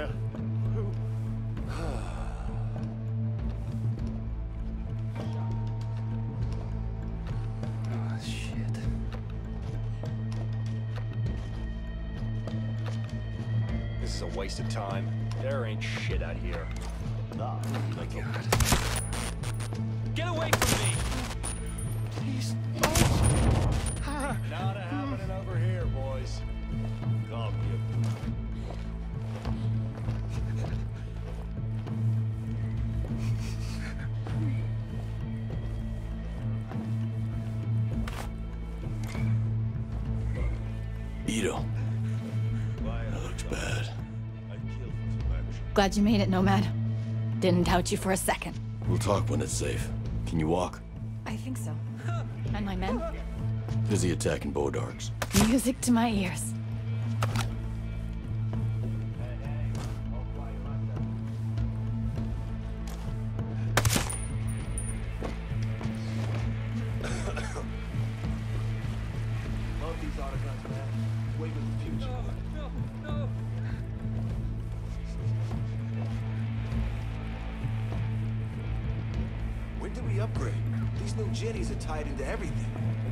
fire. This is a waste of time. There ain't shit out here. Oh my god. Get away from me! Please, Not happening over here, boys. Come, you Ito. That looks bad. Glad you made it, Nomad. Didn't doubt you for a second. We'll talk when it's safe. Can you walk? I think so. And my men? Busy attacking Bodarks. Music to my ears. Way with the future. When did we upgrade? These new jetties are tied into everything.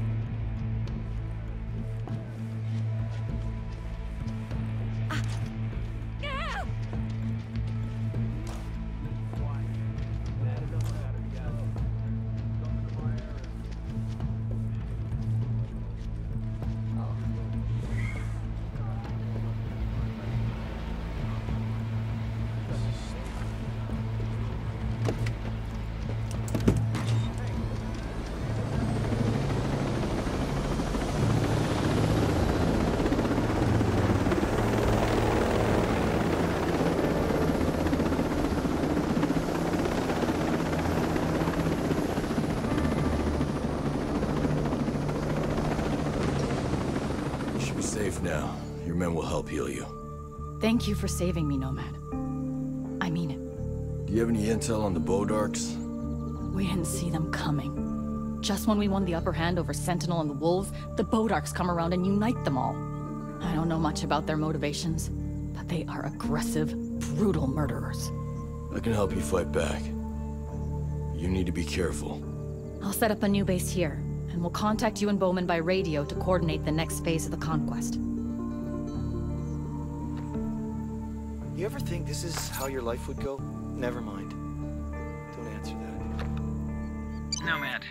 Now. Your men will help heal you. Thank you for saving me, Nomad. I mean it. Do you have any intel on the Bodarks? We didn't see them coming. Just when we won the upper hand over Sentinel and the Wolves, the Bodarks come around and unite them all. I don't know much about their motivations, but they are aggressive, brutal murderers. I can help you fight back. You need to be careful. I'll set up a new base here, and we'll contact you and Bowman by radio to coordinate the next phase of the conquest. You ever think this is how your life would go? Never mind. Don't answer that. Nomad,